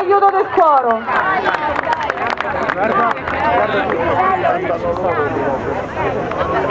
l'aiuto del coro. Guarda, guarda, guarda, guarda, guarda, guarda, guarda, guarda,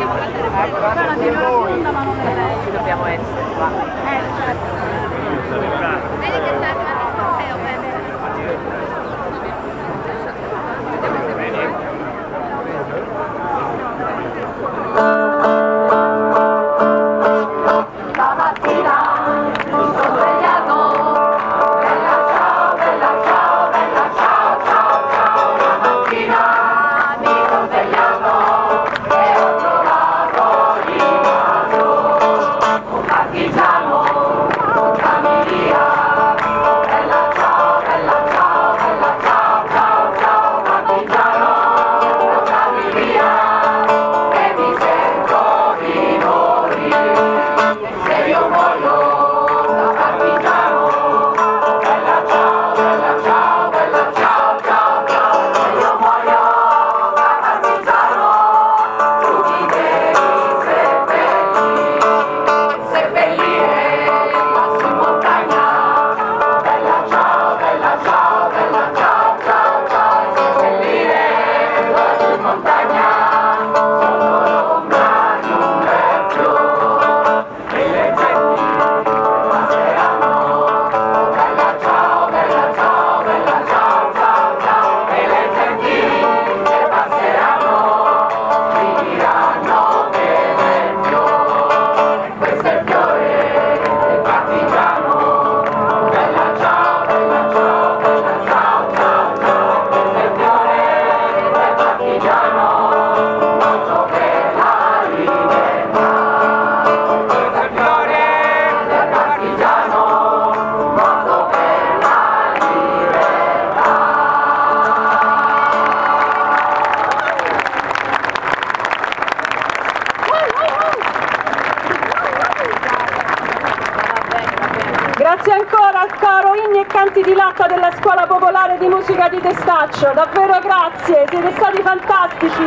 Grazie ancora al caro Inni e Canti di Latta della Scuola Popolare di Musica di Testaccio, davvero grazie, siete stati fantastici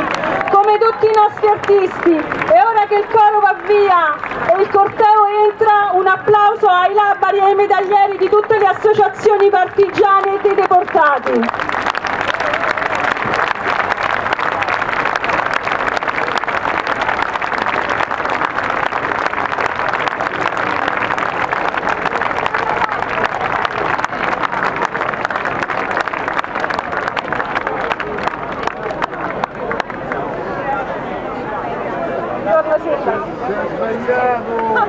come tutti i nostri artisti e ora che il coro va via e il corteo entra un applauso ai labari e ai medaglieri di tutte le associazioni partigiane e dei deportati. sembra. Sbagliamo!